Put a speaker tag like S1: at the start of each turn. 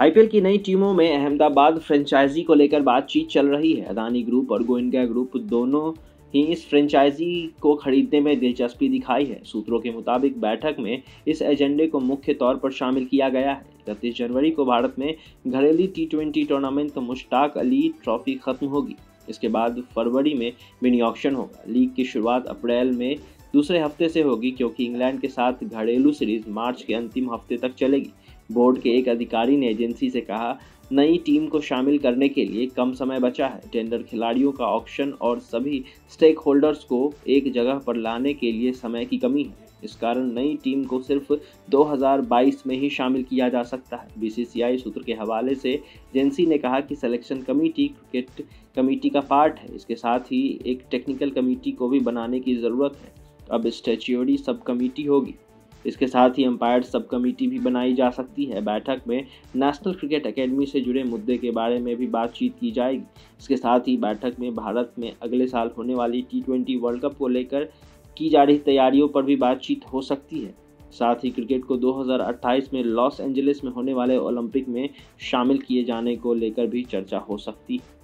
S1: IPL की नई टीमों में अहमदाबाद फ्रेंचाइजी को लेकर बातचीत चल रही है। अदानी ग्रुप और गोइंका ग्रुप दोनों ही इस फ्रेंचाइजी को खरीदने में दिलचस्पी दिखाई है। सूत्रों के मुताबिक बैठक में इस एजेंडे को मुख्य तौर पर शामिल किया गया है। इकतीस जनवरी को भारत में घरेलू T twenty tournament Mushtaq Ali trophy खत्म होगी। इसके बाद फरवरी में मिनी ऑक्शन होगा। लीग की शुरुआत अप्रैल में दूसरे हफ़्ते से होगी क्योंकि इंग्लैंड के साथ घरेलू सीरीज़ मार्च के अंतिम हफ़्ते तक चलेगी। बोर्ड के एक अधिकारी ने एजेंसी से कहा, नई टीम को शामिल करने के लिए कम समय बचा है। टेंडर खिलाड़ियों का ऑक्शन और सभी स्टेक होल्डर्स को एक जगह पर लाने के लिए समय की कमी है। इस कारण नई टीम को सिर्फ़ 2022 में ही शामिल किया जा सकता है। बीसीसीआई सूत्र के हवाले से एजेंसी ने कहा कि सिलेक्शन कमेटी क्रिकेट कमेटी का पार्ट है। इसके साथ ही एक टेक्निकल कमेटी को भी बनाने की ज़रूरत है। अब स्टेच्योरी सब कमेटी होगी। इसके साथ ही अंपायर सब कमेटी भी बनाई जा सकती है। बैठक में नेशनल क्रिकेट एकेडमी से जुड़े मुद्दे के बारे में भी बातचीत की जाएगी। इसके साथ ही बैठक में भारत में अगले साल होने वाली टी ट्वेंटी वर्ल्ड कप को लेकर की जा रही तैयारियों पर भी बातचीत हो सकती है। साथ ही क्रिकेट को 2028 में लॉस एंजलिस में होने वाले ओलंपिक में शामिल किए जाने को लेकर भी चर्चा हो सकती है।